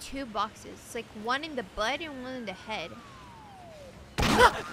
two boxes. It's like one in the butt and one in the head.